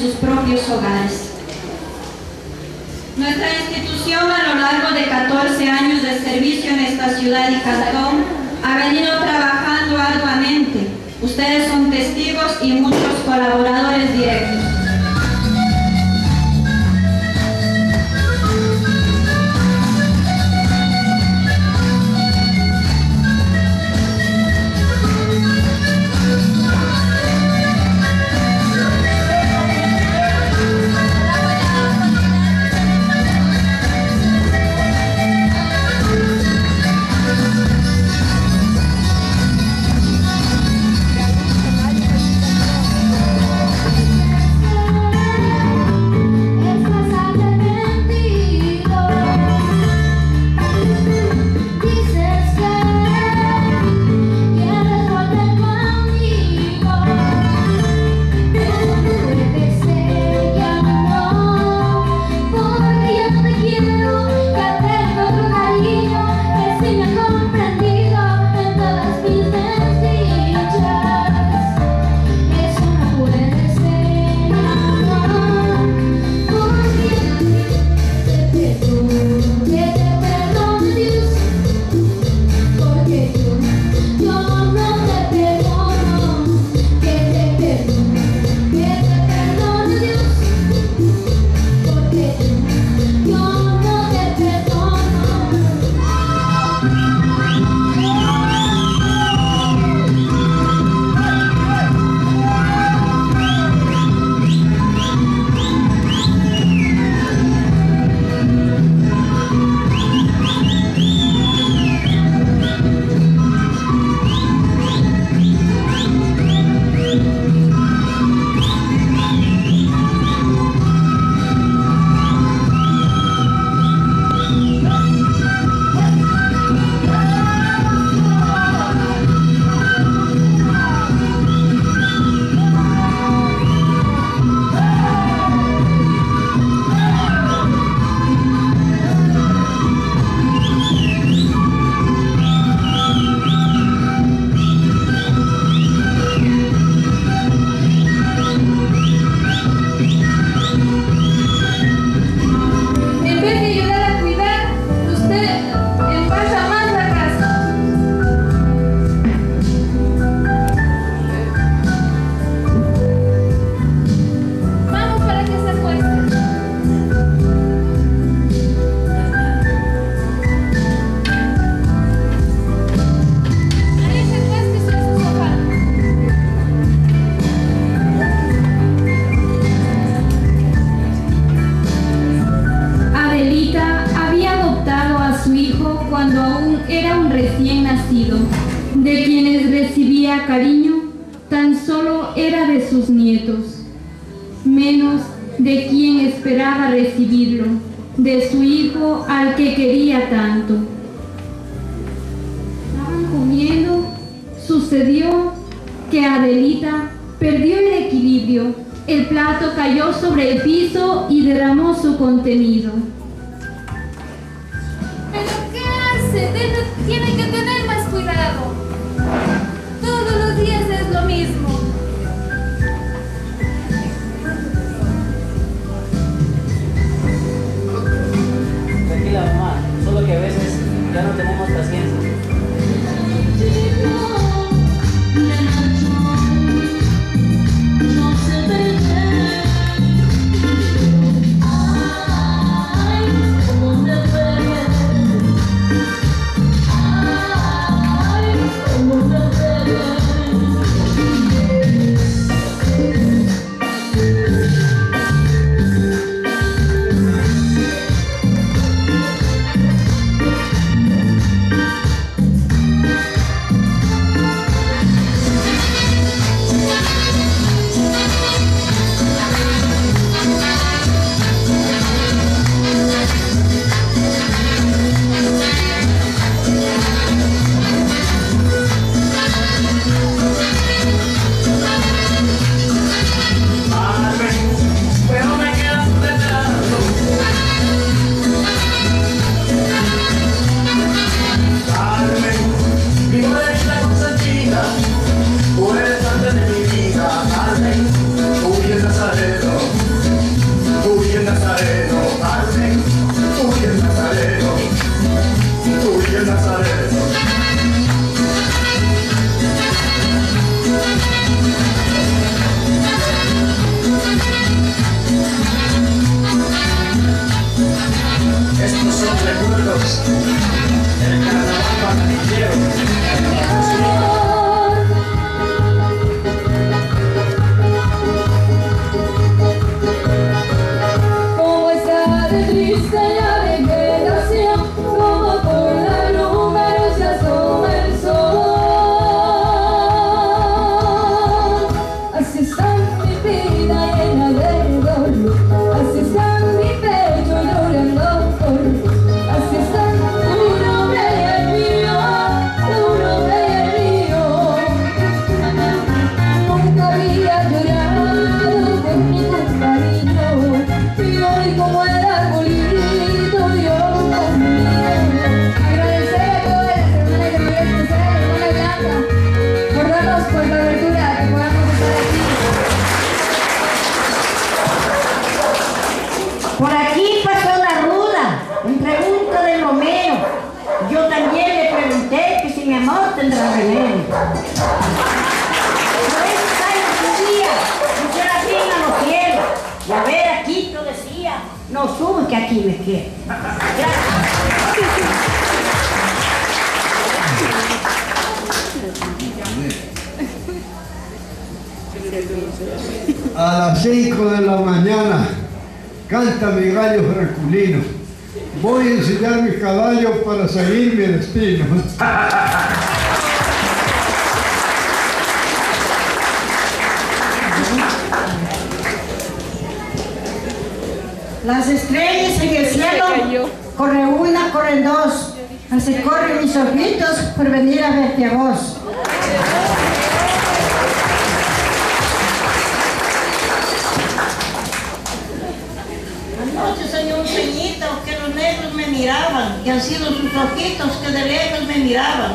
sus propios hogares. Nuestra institución a lo largo de 14 años de servicio en esta ciudad y cantón ha venido trabajando arduamente. Ustedes son testigos y muchos colaboradores directos. cuando aún era un recién nacido, de quienes recibía cariño, tan solo era de sus nietos, menos de quien esperaba recibirlo, de su hijo al que quería tanto. Estaban comiendo, sucedió que Adelita perdió el equilibrio, el plato cayó sobre el piso y derramó su contenido. tranquila mamá, solo que a veces ya no tenemos paciencia. Mi amor tendrá remedio. Por eso está en su día, yo la fin a los cielos. Y a ver, aquí yo decía, no sube que aquí me quiero. A las 5 de la mañana canta mi gallo herculino. Voy a enseñar mi caballo para seguir mi destino. Las estrellas en el cielo, corre una, corren dos. Así corren mis ojitos por venir a verte a vos. Miraban, y han sido sus ojitos que de lejos me miraban.